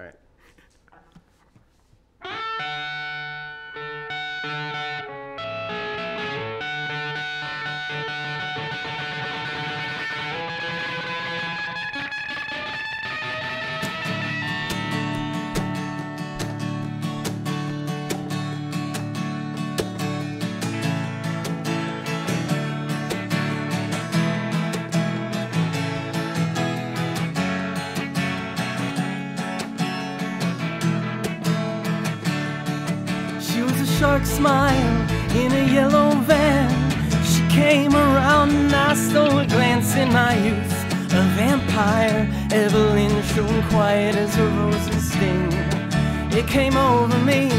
All right. Shark smile in a yellow van. She came around and I stole a glance in my youth. A vampire, Evelyn shone quiet as a rose's sting. It came over me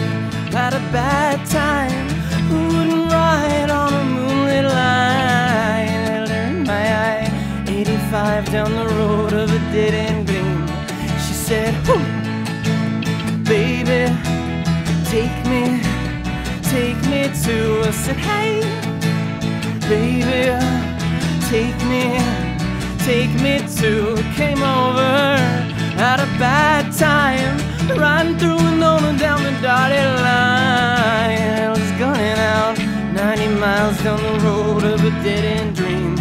at a bad time. Who wouldn't ride on a moonlit line? I learned my eye, 85 down the road of a dead end gleam. She said, Whew, baby take me, take me to. I said, hey, baby, take me, take me to. Came over at a bad time, riding through and on and down the dotted line. I was gunning out 90 miles down the road of a dead end dream.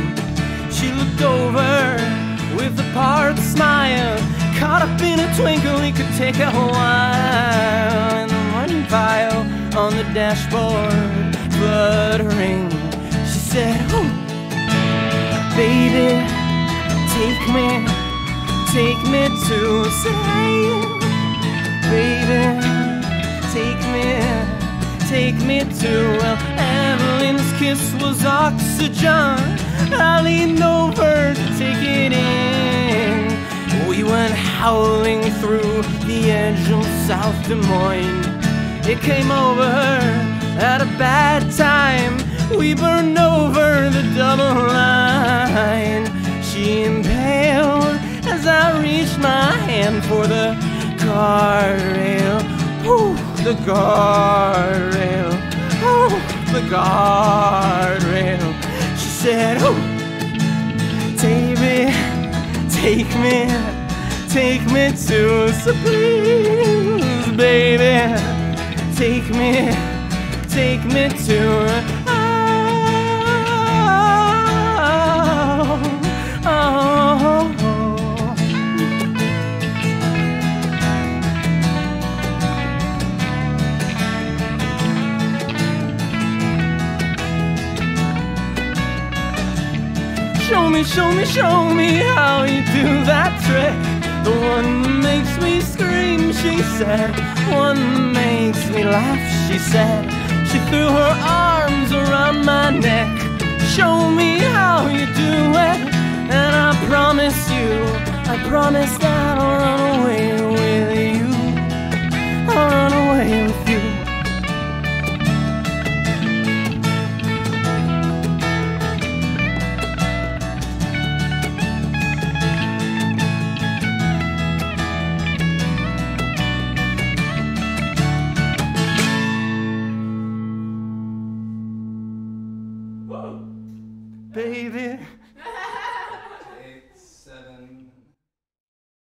She looked over with a part smile. Caught up in a twinkle, he could take a while. The dashboard fluttering. She said, Oh, baby, take me, take me to say, baby, take me, take me to. Well, Evelyn's kiss was oxygen. I leaned over to take it in. We went howling through the edge of South Des Moines. It came over at a bad time. We burned over the double line. She impaled as I reached my hand for the guardrail. Whew, the guardrail. Oh, the guardrail. She said, Oh, take me, take me, take me to so please, baby. Take me, take me to. Oh, oh, oh. Show me, show me, show me how you do that trick. The one makes me scream, she said. One makes me laugh, she said. She threw her arms around my neck. Show me how you do it. And I promise you, I promise that Baby,